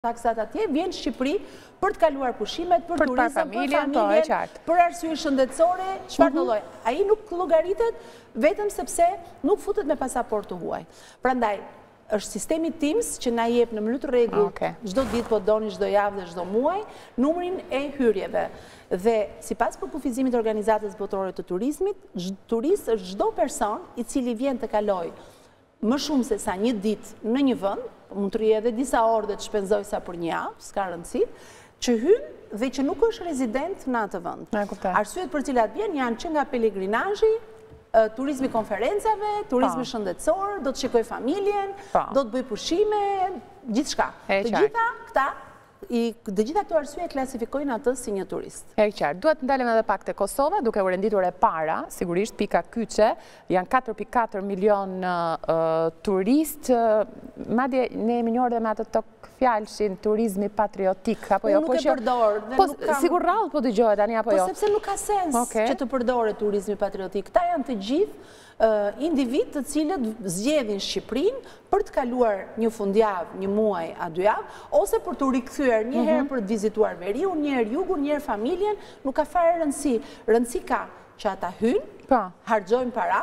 Taksat atje vjen Shqipëri për të kaluar pushimet, për turizëm, për familjen, po, për arsye shëndetësore, çfarë do mhm. lloj. Ai nuk llogaritet vetëm sepse nuk futet me pasaport të huaj. Prandaj, është sistemi TIMS që na e jep në mënyrë të rregullt çdo ditë po doni çdo javë dhe çdo muaj numrin e hyrjeve. Dhe sipas përkufizimit të Organizatës Botërore të Turizmit, turist është çdo person i cili vjen të kalojë më shumë se sa një ditë në një vend, mund të rrijë edhe disa orë dhe të shpenzojë sa për një javë, s'ka rëndësi, që hyn dhe që nuk është rezident në atë vend. Arsyet për cilat vjen janë që nga pelegrinazhi, turizmi i konferencave, turizmi shëndetësor, do të shikojë familjen, do të bëjë pushime, gjithçka. Të gjitha këta E të gjitha këto arsye e klasifikojnë atë si një turist. E qartë. Dua të ndalem edhe pak te Kosova, duke u renditur e para, sigurisht, pika kyçe, janë katër pikë katër milionë turistë, madje ne jemi njohur edhe me atë togfjalëshin turizmi patriotik, apo jo? Unë nuk e përdor dhe nuk kam... Sigur rrallë po dëgjohet tani, apo jo? Po sepse nuk ka sens që të përdoret turizmi patriotik. Këta janë të gjithë individë të cilët zgjedhin Shqipërinë për të kaluar një fundjavë, një muaj a dy javë, ose për t'u rikthyer një herë mhm. për të vizituar veriun, një herë jugun, një herë familjen, nuk ka fare rëndësi. Rëndësi ka që ata hyjnë, po. harxhojnë para,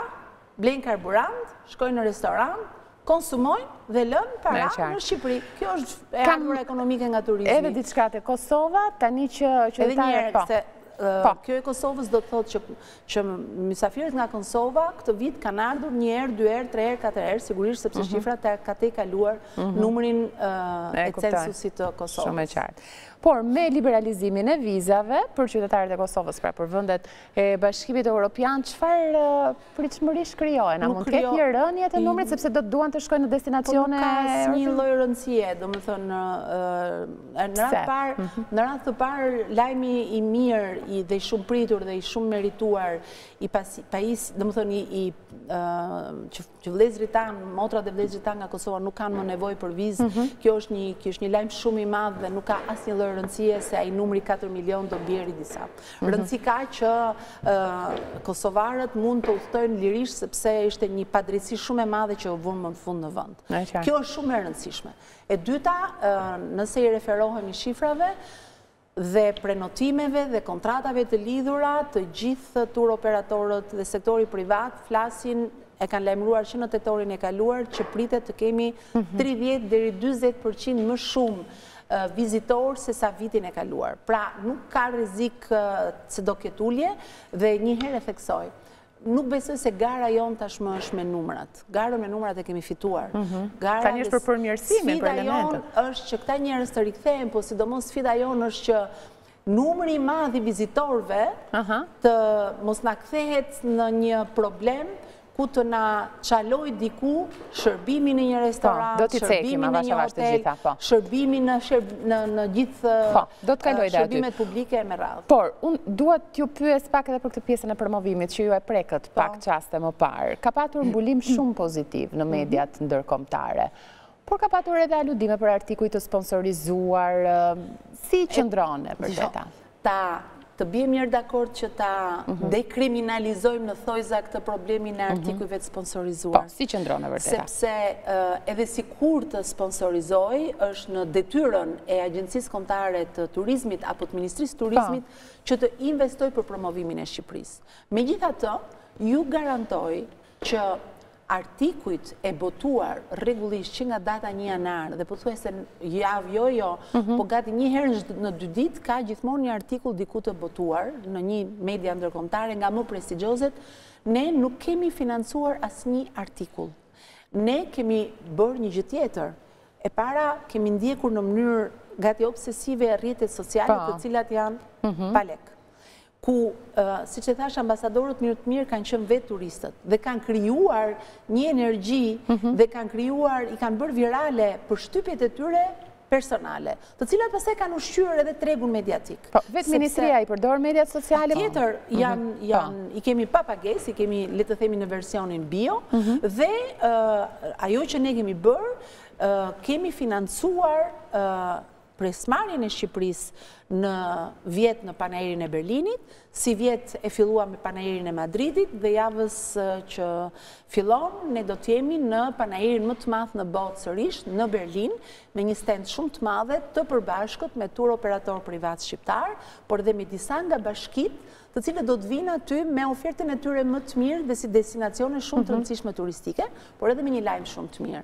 blejnë karburant, shkojnë në restorant, konsumojnë dhe lënë para në Shqipëri. Kjo është e ardhura ekonomike nga turizmi. Edhe diçka te Kosova, tani që qytetarët po. Edhe një herë, nëse po. kjo e Kosovës do të thotë që mysafirët nga Kosova, këtë vit kanë ardhur një herë, dy herë, tre herë, katër herë, sigurisht sepse mhm. shifra ta ka tejkaluar mhm. numërin e censusit të Kosovës. Shumë e qartë. Por, me liberalizimin e vizave për qytetarët e Kosovës, pra për vendet e Bashkimit Europian, çfarë pritshmërish krijohen? A mund të ketë një rënie të numrit, sepse do të duan të shkojnë në destinacione... Po nuk ka asnjë lloj rëndësie, domethënë, në radhë të parë, lajmi i mirë dhe i shumëpritur dhe i shumë merituar, i pajisë, domethënë, që që vëllezërit tanë, motrat dhe vëllezërit tanë nga Kosova nuk kanë më nevojë për vizë, mhm. kjo është një, kjo është një lajm shumë i madh dhe nuk ka asnjë lloj rëndësie se ai numri 4 milion do bjerë disa. Mhm. Rëndësi ka që kosovarët mund të udhëtojnë lirisht sepse ishte një padrejtësi shumë e madhe që u vu më në fund në vend. Kjo është shumë e rëndësishme. E dyta, nëse i referohemi shifrave, dhe prenotimeve dhe kontratave të lidhura, të gjithë tur-operatorët dhe sektori privat flasin, e kanë lajmëruar që në tetorin e kaluar, që pritet të kemi tridhjetë deri dyzet për qind më shumë vizitorë se sa vitin e kaluar. Pra, nuk ka rrezik se do ketë ulje dhe njëherë e theksoj, Nuk besoj se gara jonë tashmë është me numrat. Garën me numrat e kemi fituar. Mhm. Ka nevojë për përmirësime, për elementet. Sfida jonë është që këta njerëz të rikthehen, po sidomos sfida jonë është që numri i madh i vizitorëve të mos na kthehet në një problem ku të na çalojë diku shërbimi në një po, restorant, shërbimi në një hotel, po. shërbimi në gjithë... Po. Do të kalojmë dhe aty. Shërbimet publike e me radhë. Por, unë dua t'ju pyes pak edhe për këtë pjesën e promovimit, që ju e prekët po. pak çaste më parë. Ka patur mbulim shumë pozitiv në mhm. mediat ndërkombëtare. Por ka patur edhe aludime për artikuj të sponsorizuar, si qëndron e vërteta? Jo, ta Të biem njëherë dakord që ta mhm. dekriminalizojmë në thonjëza këtë problemin e mhm. artikujve të sponsorizuar. Po, si qëndron e vërteta? Sepse eh, edhe sikur të sponsorizojë, është në detyrën e Agjencisë Kombëtare të Turizmit apo të Ministrisë së po. Turizmit që të investojë për promovimin e Shqipërisë. Megjithatë, ju garantoj që artikujt e botuar rregullisht që nga data një janar dhe pothuajse javë jo jo, mhm. po gati një herë në dy ditë ka gjithmonë një artikull diku të botuar në një media ndërkombëtare nga më prestigjiozet, ne nuk kemi financuar asnjë artikull. Ne kemi bërë një gjë tjetër. E para kemi ndjekur në mënyrë gati obsesive rrjetet sociale po. të cilat janë mhm. palek. ku, siç e thashë, ambasadorët më të mirë kanë qenë vetë turistët dhe kanë krijuar një energji mhm. dhe kanë krijuar, i kanë bërë virale përshtypjet e tyre personale, të cilat pastaj kanë ushqyer edhe tregun mediatik. Po, vetë ministria i përdor mediat sociale? Tjetër, mhm. po. i kemi pa pagesë, i kemi, le të themi, në versionin bio, mhm. dhe ajo që ne kemi bërë, kemi financuar pjesëmarrjen e Shqipërisë në vjet në Panairin e Berlinit, sivjet e filluam me Panairin e Madridit dhe javës që fillon ne do të jemi në Panairin më të madh në botë sërish në Berlin me një stendë shumë të madhe të përbashkët me tur operatorë privatë shqiptarë, por edhe me disa nga bashkitë të cilat do të vijnë aty me ofertën e tyre më të mirë dhe si destinacione shumë të rëndësishme turistike, por edhe me një lajm shumë të mirë.